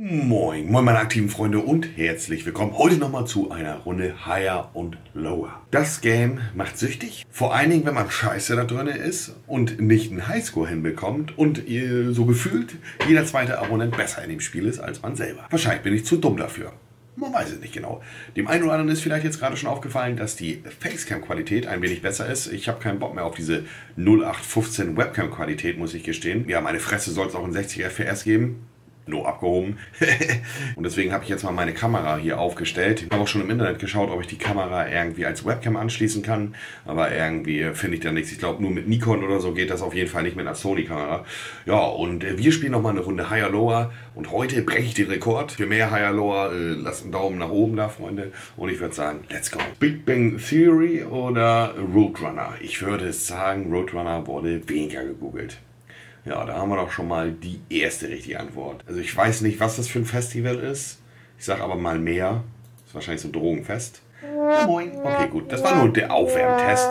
Moin, moin meine aktiven Freunde und herzlich willkommen heute nochmal zu einer Runde Higher und Lower. Das Game macht süchtig, vor allen Dingen wenn man scheiße da drin ist und nicht einen Highscore hinbekommt und so gefühlt jeder zweite Abonnent besser in dem Spiel ist als man selber. Wahrscheinlich bin ich zu dumm dafür. Man weiß es nicht genau. Dem einen oder anderen ist vielleicht jetzt gerade schon aufgefallen, dass die Facecam-Qualität ein wenig besser ist. Ich habe keinen Bock mehr auf diese 0815 Webcam-Qualität, muss ich gestehen. Ja, meine Fresse soll es auch in 60 FPS geben nur abgehoben. und deswegen habe ich jetzt mal meine Kamera hier aufgestellt. Ich habe auch schon im Internet geschaut, ob ich die Kamera irgendwie als Webcam anschließen kann. Aber irgendwie finde ich da nichts. Ich glaube, nur mit Nikon oder so geht das auf jeden Fall nicht mit einer Sony-Kamera. Ja, und äh, wir spielen nochmal eine Runde Higher Lower. Und heute breche ich den Rekord. Für mehr Higher Lower, äh, lasst einen Daumen nach oben da, Freunde. Und ich würde sagen, let's go. Big Bang Theory oder Roadrunner? Ich würde sagen, Roadrunner wurde weniger gegoogelt. Ja, da haben wir doch schon mal die erste richtige Antwort. Also ich weiß nicht, was das für ein Festival ist. Ich sage aber mal mehr. Ist wahrscheinlich so ein Drogenfest. Ja, moin. Okay, gut. Das war nur der Aufwärmtest.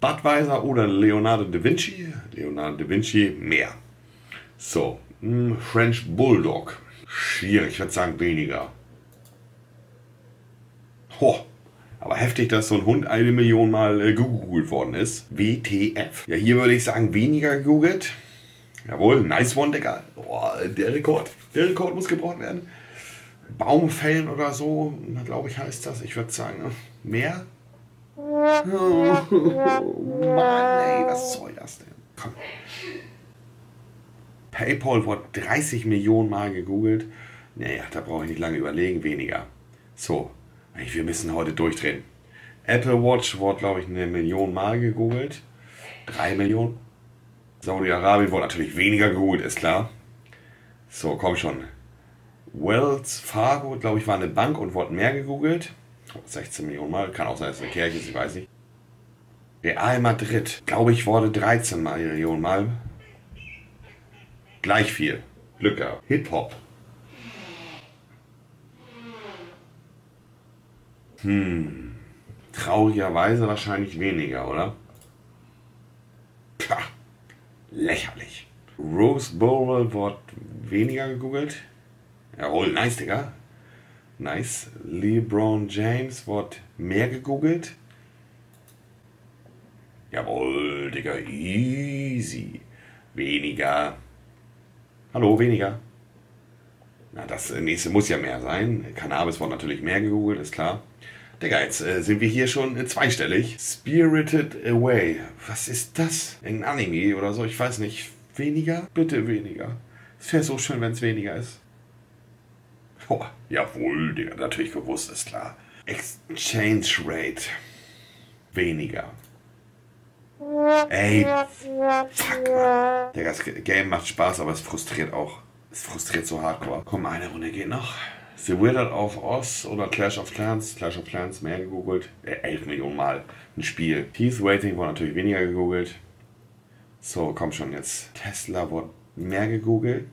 Budweiser oder Leonardo da Vinci? Leonardo da Vinci mehr. So, hm, French Bulldog. Schwierig, ich würde sagen weniger. Ho, aber heftig, dass so ein Hund eine Million Mal äh, gegoogelt worden ist. WTF. Ja, hier würde ich sagen weniger gegoogelt. Jawohl, nice one, Digga. Boah, der Rekord. Der Rekord muss gebrochen werden. Baumfällen oder so, glaube ich, heißt das. Ich würde sagen, ne? mehr. Oh, Mann, ey, was soll das denn? Komm. PayPal wurde 30 Millionen Mal gegoogelt. Naja, da brauche ich nicht lange überlegen, weniger. So, wir müssen heute durchdrehen. Apple Watch wurde, glaube ich, eine Million Mal gegoogelt. Drei Millionen. Saudi-Arabien wurde natürlich weniger geholt, ist klar. So, komm schon. Wells Fargo, glaube ich, war eine Bank und wurde mehr gegoogelt. 16 Millionen Mal. Kann auch sein, dass es eine Kirche ist, ich weiß nicht. Real Madrid, glaube ich, wurde 13 Millionen Mal. Gleich viel. Glück gehabt. Hip-Hop. Hm. Traurigerweise wahrscheinlich weniger, oder? Lächerlich. Rose Bowl wird weniger gegoogelt. Jawohl, nice, Digga. Nice. LeBron James wird mehr gegoogelt. Jawohl, Digga, easy. Weniger. Hallo, weniger. Na, das nächste muss ja mehr sein. Cannabis wird natürlich mehr gegoogelt, ist klar. Digga, jetzt äh, sind wir hier schon äh, zweistellig. Spirited Away. Was ist das? Ein Anime oder so? Ich weiß nicht. Weniger? Bitte weniger. Es wäre so schön, wenn es weniger ist. Oh, jawohl, Digga. Natürlich gewusst, ist klar. Exchange Rate. Weniger. Ey, fuck. Digga, das Game macht Spaß, aber es frustriert auch. Es frustriert so hardcore. Komm, eine Runde geht noch. The Wizard of Oz oder Clash of Clans. Clash of Clans mehr gegoogelt. Äh, 11 Millionen Mal ein Spiel. Teeth Waiting wurde natürlich weniger gegoogelt. So, komm schon jetzt. Tesla wurde mehr gegoogelt.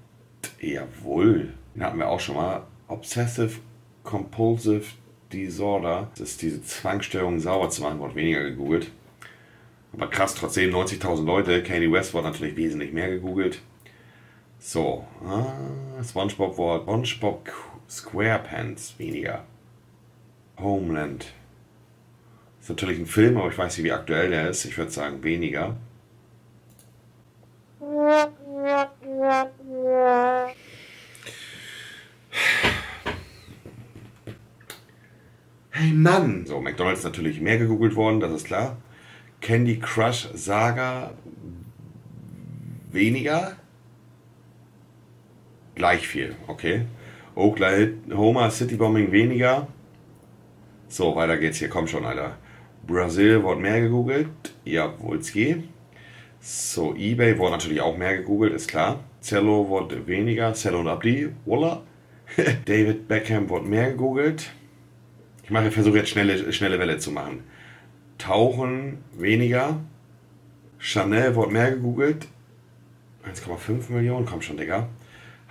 Jawohl. Den hatten wir auch schon mal. Obsessive Compulsive Disorder. Das ist diese Zwangsstörung sauber zu machen, wurde weniger gegoogelt. Aber krass, trotzdem 90.000 Leute. Kanye West wurde natürlich wesentlich mehr gegoogelt. So, ah, SpongeBob wurde SpongeBob Squarepants weniger. Homeland. Ist natürlich ein Film, aber ich weiß nicht, wie aktuell der ist. Ich würde sagen weniger. Hey Mann! So, McDonalds ist natürlich mehr gegoogelt worden, das ist klar. Candy Crush Saga weniger. Gleich viel, okay. Oklahoma City Bombing weniger. So, weiter geht's hier. Komm schon, Alter. Brasil wurde mehr gegoogelt. Jawolski. So, Ebay wurde natürlich auch mehr gegoogelt, ist klar. Zello wurde weniger. Zello und Abdi. Voila. David Beckham wurde mehr gegoogelt. Ich mache, versuche jetzt schnelle, schnelle Welle zu machen. Tauchen weniger. Chanel wurde mehr gegoogelt. 1,5 Millionen, komm schon, Digga.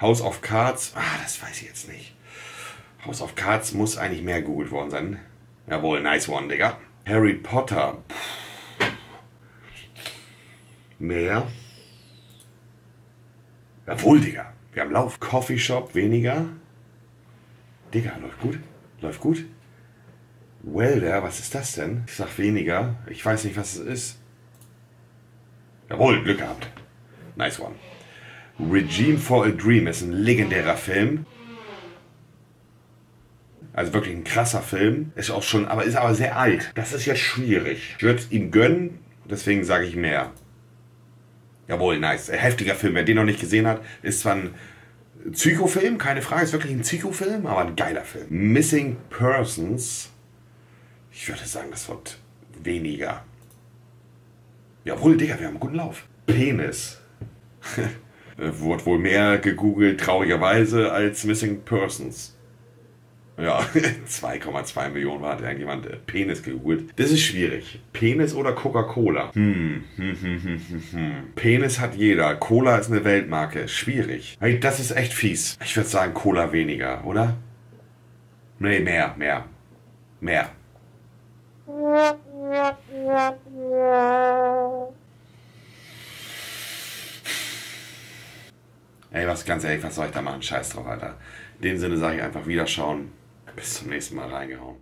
House of Cards, ah, das weiß ich jetzt nicht. House of Cards muss eigentlich mehr gegoogelt worden sein. Jawohl, nice one, Digga. Harry Potter. Mehr. Jawohl, Digga. Wir haben Lauf. Coffeeshop weniger. Digga, läuft gut. Läuft gut. Welder, was ist das denn? Ich sag weniger. Ich weiß nicht, was es ist. Jawohl, Glück gehabt. Nice one. Regime for a Dream ist ein legendärer Film. Also wirklich ein krasser Film. Ist auch schon, aber ist aber sehr alt. Das ist jetzt schwierig. Ich würde es ihm gönnen, deswegen sage ich mehr. Jawohl, nice. Heftiger Film. Wer den noch nicht gesehen hat, ist zwar ein Psychofilm, keine Frage, ist wirklich ein Psychofilm, aber ein geiler Film. Missing Persons. Ich würde sagen, das wird weniger. Jawohl, Digga, wir haben einen guten Lauf. Penis. Wurde wohl mehr gegoogelt, traurigerweise, als Missing Persons. Ja, 2,2 Millionen hat irgendjemand äh, Penis gegoogelt. Das ist schwierig. Penis oder Coca-Cola? Hm, hm, hm, hm, hm, hm. Penis hat jeder. Cola ist eine Weltmarke. Schwierig. Hey, das ist echt fies. Ich würde sagen, Cola weniger, oder? Nee, mehr, mehr. Mehr. Was ganz ehrlich, was soll ich da machen? Scheiß drauf, Alter. In dem Sinne sage ich einfach wieder schauen. Bis zum nächsten Mal reingehauen.